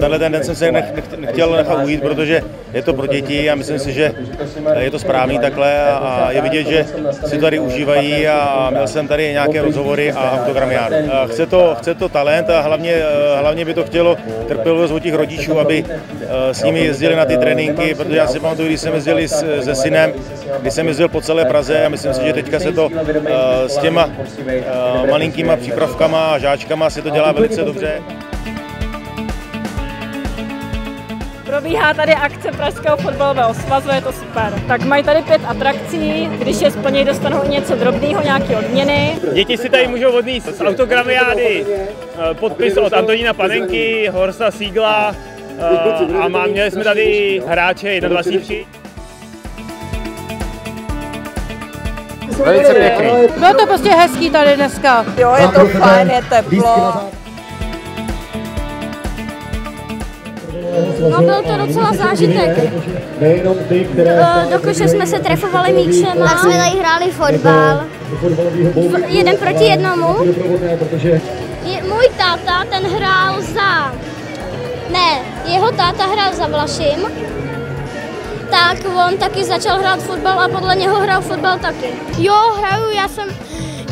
tenhle ten den jsem se nech, nech, nechtěl nechat ujít, protože je to pro děti a myslím si, že je to správný takhle a je vidět, že si tady užívají a měl jsem tady nějaké rozhovory a autogramiád. Chce to, chce to talent a hlavně, hlavně by to chtělo trpělivost od těch rodičů, aby s nimi jezdili na ty tréninky, protože já si pamatuju, když jsem jezdili se synem, když jsem jezdil po celé Praze a myslím si, že teďka se to s těma malinkýma přípravkama a žáčkama si to dělá velice dobře. Probíhá tady akce Pražského fotbalového svazu, je to super. Tak mají tady pět atrakcí, když je splnějí, dostanou i něco drobného, nějaké odměny. Děti si tady můžou odníst z autogramiády, eh, podpis od Antonína Panenky, Horsta Sígla eh, a má, měli jsme tady hráče 21. Velice pěkný. Bylo to prostě hezký tady dneska. Jo, je to fajn, je teplo. No byl to docela zážitek. Do koše jsme se trefovali míčem. Tak jsme tady hráli fotbal. Jeden proti jednomu. Je, můj táta, ten hrál za... Ne, jeho táta hrál za Vlašim. Tak on taky začal hrát fotbal a podle něho hrál fotbal taky. Jo, hraju, já jsem,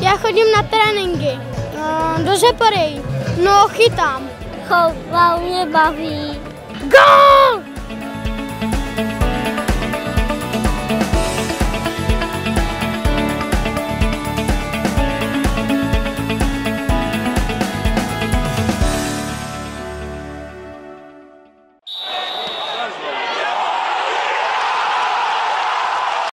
já chodím na tréninky. Do Žepory. No, chytám. Fotbal mě baví. Go!